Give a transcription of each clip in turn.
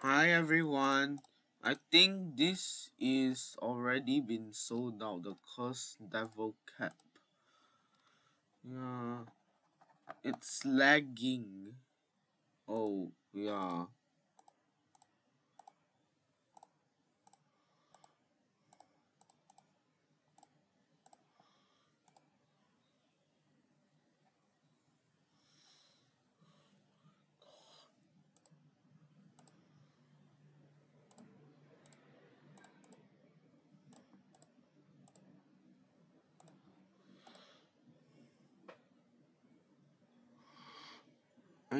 Hi everyone. I think this is already been sold out the Curse Devil cap. Yeah. It's lagging. Oh, yeah.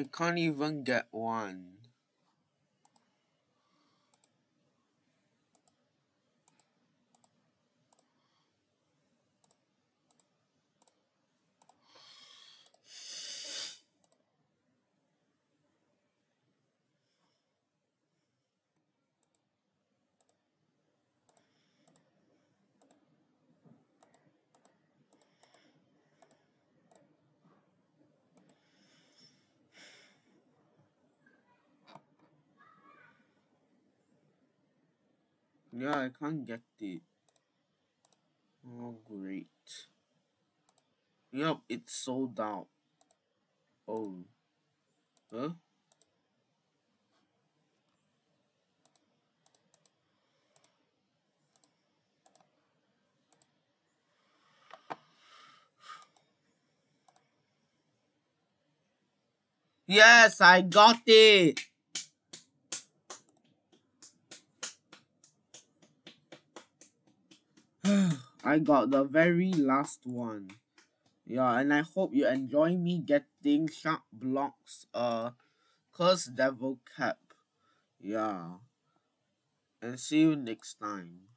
I can't even get one. Yeah, I can't get it. Oh, great. Yup, it's sold out. Oh. Huh? Yes, I got it! I got the very last one. Yeah, and I hope you enjoy me getting Shark Blocks, uh, Curse Devil Cap. Yeah. And see you next time.